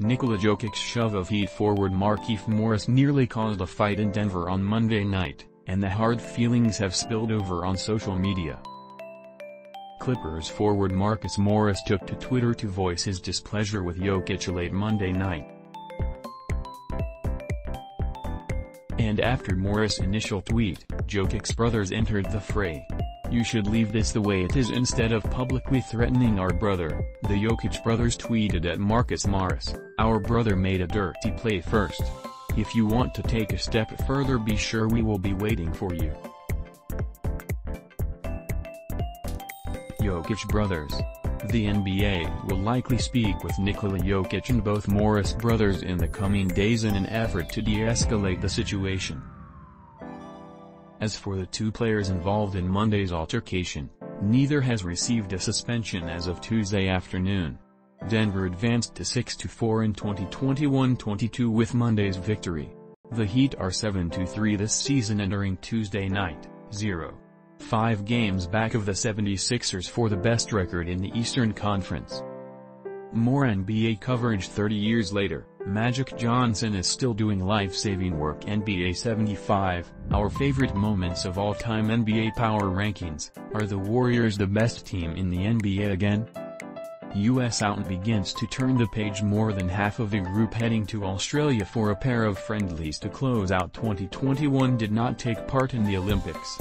Nikola Jokic's shove of Heat forward Markieff Morris nearly caused a fight in Denver on Monday night, and the hard feelings have spilled over on social media. Clippers forward Marcus Morris took to Twitter to voice his displeasure with Jokic late Monday night. And after Morris' initial tweet, Jokic's brothers entered the fray. You should leave this the way it is instead of publicly threatening our brother, the Jokic brothers tweeted at Marcus Morris, our brother made a dirty play first. If you want to take a step further be sure we will be waiting for you. Jokic brothers. The NBA will likely speak with Nikola Jokic and both Morris brothers in the coming days in an effort to de-escalate the situation. As for the two players involved in Monday's altercation, neither has received a suspension as of Tuesday afternoon. Denver advanced to 6-4 in 2021-22 with Monday's victory. The Heat are 7-3 this season entering Tuesday night, 0. 5 games back of the 76ers for the best record in the Eastern Conference. More NBA coverage 30 years later, Magic Johnson is still doing life-saving work NBA 75, our favorite moments of all-time NBA power rankings, are the Warriors the best team in the NBA again? US out begins to turn the page more than half of the group heading to Australia for a pair of friendlies to close out 2021 did not take part in the Olympics.